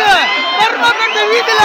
நிகழ்ச்சிக்கு பெருமாக்கட்டு வீட்டுல